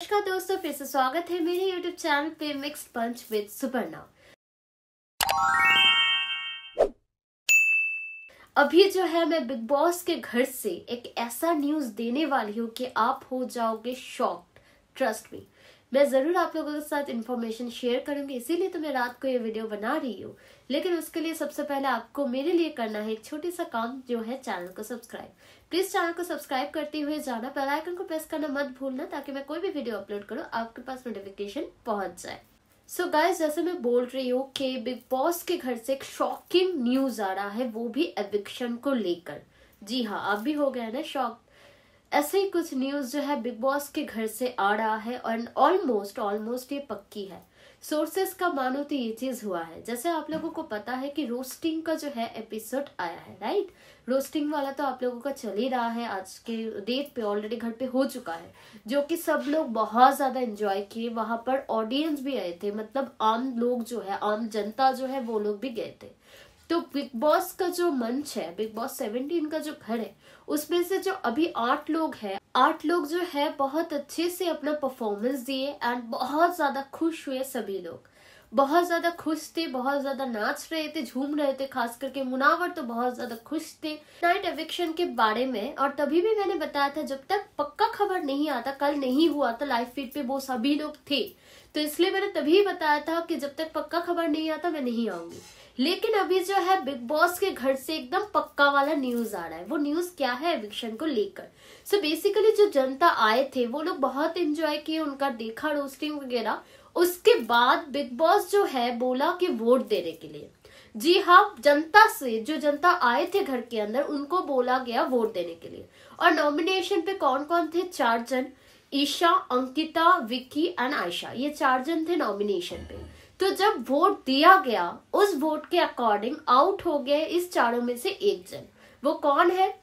नमस्कार दोस्तों, फिर से स्वागत है मेरे YouTube चैनल पे मिक्स पंच विद सुपर्णा अभी जो है, मैं बिग बॉस के घर से एक ऐसा न्यूज़ देने वाली हूँ कि आप हो जाओगे शॉक ट्रस्ट मी मैं ज़रूर आप लोगों के साथ इन्फॉर्मेशन शेयर करूँगी, इसीलिए तो मैं रात को ये वीडियो बना रही हूँ। लेकिन उसके लिए सबसे पहले आपको मेरे लिए करना है एक छोटी सा काम, जो है चैनल को सब्सक्राइब प्लीज़ चैनल को सब्सक्राइब करते हुए जाना बेल आइकन को प्रेस करना मत भूलना, ताकि मैं कोई भी वीडियो अपलोड करूँ, आपके पास नोटिफिकेशन पहुँच जाए। सो so गाइस जैसे मैं बोल रही हूँ कि बिग बॉस के घर से एक शॉकिंग न्यूज़ आ रहा है, वो भी एविक्शन को लेकर। जी हाँ अब भी हो गया ना शॉक ऐसे ही कुछ न्यूज़ जो है बिग बॉस के घर से आ रहा है और ऑलमोस्ट ऑलमोस्ट ये पक्की है। सोर्सेस का मानो तो ये चीज़ हुआ है। जैसे आप लोगों को पता है कि रोस्टिंग का जो है एपिसोड आया है राइट रोस्टिंग वाला तो आप लोगों का चल ही रहा है। आज के डेट पे ऑलरेडी घर पे हो चुका है। जो कि सब लोग बहुत ज़्यादा एंजॉय किए। वहाँ पर ऑडियंस भी आए थे। मतलब आम लोग जो है, आम जनता जो है, वो लोग भी गए थे। तो बिग बॉस का जो मंच है, बिग बॉस सेवेंटीन का जो घर है, उसमें से जो अभी आठ लोग हैं, आठ लोग जो है बहुत अच्छे से अपना परफॉर्मेंस दिए एंड बहुत ज़्यादा खुश हुए सभी लोग। बहुत ज़्यादा खुश थे, बहुत ज़्यादा नाच रहे थे, झूम रहे थे, खास करके मुनावर तो बहुत ज़्यादा खुश थे। नाइट एविक्शन के बारे में, और तभी भी मैंने बताया था, जब तक पक्का खबर नहीं आता, कल नहीं हुआ था लाइव फ़ीड पे वो सभी लोग थे। तो इसलिए मैंने तभी बताया था कि जब तक पक्का खबर नहीं आता, मैं नहीं आऊँगी। लेकिन अभी जो है बिग बॉस के घर से एकदम पक्का वाला न्यूज़ आ रहा है। वो न्यूज़ क्या है एविक्शन को लेकर? सो so बेसिकली जो जनता आए थे, वो लोग बहुत एंजॉय किए, उनका देखा रोस्टिंग वगैरह। उसके बाद बिग बॉस जो है, बोला कि वोट देने के लिए। जी हाँ जनता से, जो जनता आए थे घर के अंदर, उनको बोला गया वोट देने के लिए। और नॉमिनेशन पे कौन कौन थे? चार जन। ईशा, अंकिता, विक्की एंड आयशा। ये चार जन थे नॉमिनेशन पे। तो जब वोट दिया गया, उस वोट के अकॉर्डिंग आउट हो गए इस चारों में से एक जन। वो कौन है?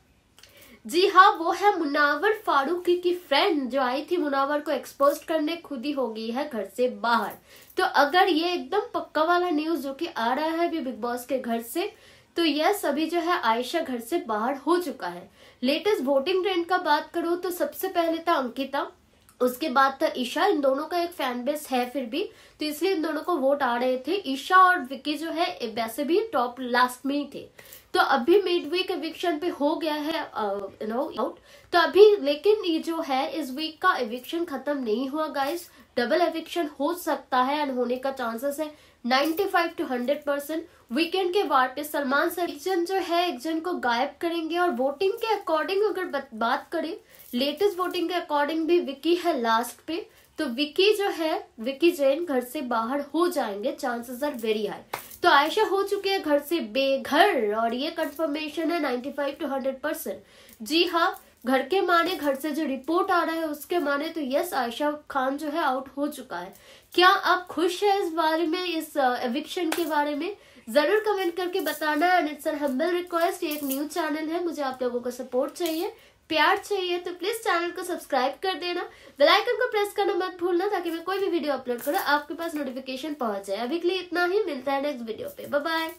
जी हाँ वो है मुनावर फारूकी की फ्रेंड जो आई थी। मुनावर को एक्सपोज करने खुद ही हो गई है घर से बाहर। तो अगर ये एकदम पक्का वाला न्यूज़ जो कि आ रहा है बिग बॉस के घर से तो यह सभी जो है आयशा घर से बाहर हो चुका है। लेटेस्ट वोटिंग ट्रेंड का बात करूँ तो सबसे पहले था अंकिता। उसके बाद था ईशा, इन दोनों का एक फ़ैन बेस है फिर भी। तो इसलिए इन दोनों को वोट आ रहे थे। ईशा और विकी जो है वैसे भी टॉप लास्ट में ही थे। तो अभी मिड वीक एविक्शन पे हो गया है यू नो आउट तो अभी, लेकिन ये जो है, इस वीक का एविक्शन खत्म नहीं हुआ गाइस डबल एविक्शन हो सकता है एंड होने का चांसेस है। 95 टू 100 परसेंट वीकेंड के वार पे सलमान सर एक जन जो है, एक जन को गायब करेंगे और वोटिंग के अकॉर्डिंग अगर बात करें लेटेस्ट वोटिंग के अकॉर्डिंग भी विकी है लास्ट पे तो विकी जो है, विकी जैन घर से बाहर हो जाएँगे चांसेस आर वेरी हाई तो आयशा हो चुके है घर से बेघर और ये कंफर्मेशन है 95 टू 100 परसेंट जी हाँ घर के माने घर से जो रिपोर्ट आ रहा है, उसके माने तो यस आयशा खान जो है आउट हो चुका है। क्या आप खुश है इस बारे में, इस एविक्शन के बारे में? ज़रूर कमेंट करके बताना। एंड इट्स हम्बल रिक्वेस्ट ये एक न्यूज़ चैनल है, मुझे आप लोगों का सपोर्ट चाहिए, प्यार चाहिए तो प्लीज़ चैनल को सब्सक्राइब कर देना। बेल आइकन को प्रेस करना मत भूलना, ताकि मैं कोई भी वीडियो अपलोड करूँ, आपके पास नोटिफिकेशन पहुँच जाए। अभी के लिए इतना ही, मिलता है नेक्स्ट वीडियो पे। बाय